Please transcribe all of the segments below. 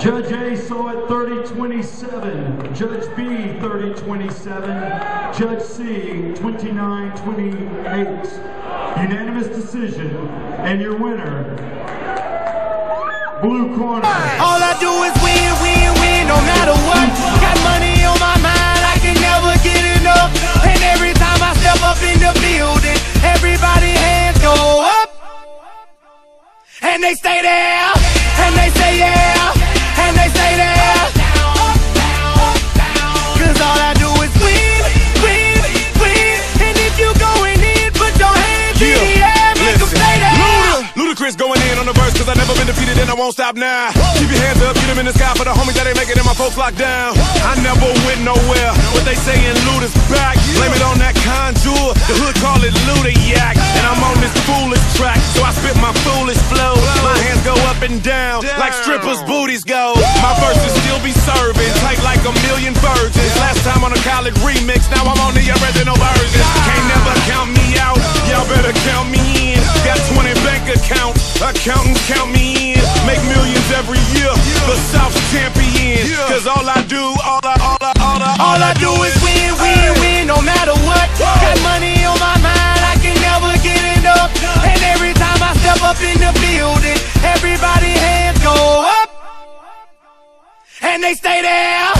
Judge A saw it 30-27. Judge B 30-27. Judge C 29-28. Unanimous decision. And your winner, blue corner. All I do is win, win, win, no matter what. Got money on my mind, I can never get enough. And every time I step up in the building, everybody hands go up. And they stay there, and they say yeah, and I won't stop now. Keep your hands up, get them in the sky for the homies that ain't making it and my folks locked down. I never went nowhere, but they saying Luda's back. Blame it on that conjure, the hood call it Luda Yak. And I'm on this foolish track, so I spit my foolish flow. My hands go up and down, like strippers' booties go. My verses still be serving, tight like a million virgins. Last time on a college remix, now I'm on the original version. Can't never count me out, y'all better count me in. Got 20 bank accounts, accountants count me in. Make millions every year, the South's champion. Cause all I do, all I, all I, all I, All I do is win, win, win, no matter what. Got money on my mind, I can never get enough. And every time I step up in the building, everybody hands go up. And they stay there,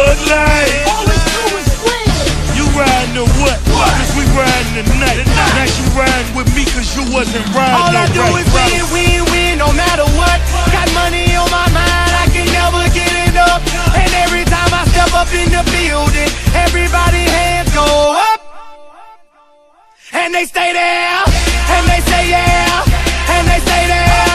with me cause you wasn't riding All I do right, is win, win, win, no matter what. Got money on my mind, I can never get enough. And every time I step up in the building, everybody hands go up. And they stay there, and they say yeah, and they stay there.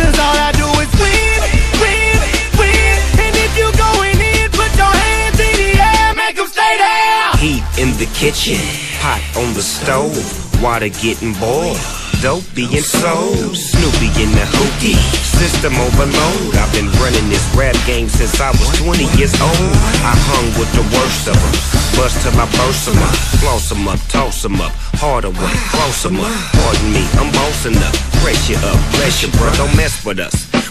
Cause all I do is win, win, win. And if you going in, put your hands in the air, make 'em stay there. Heat in the kitchen, pot on the stove, water getting boiled. Dope being sold, Snoopy in the hookie, system overload. I've been running this rap game since I was 20 years old. I hung with the worst of them, bust till I burst 'em up, floss 'em up, toss 'em up, harder way, close 'em up. Pardon me, I'm bossing up, pressure up, you, bro, don't mess with us.